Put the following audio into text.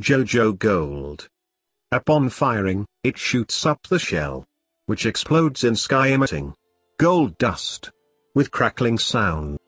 Jojo Gold. Upon firing, it shoots up the shell, which explodes in sky emitting gold dust with crackling sound.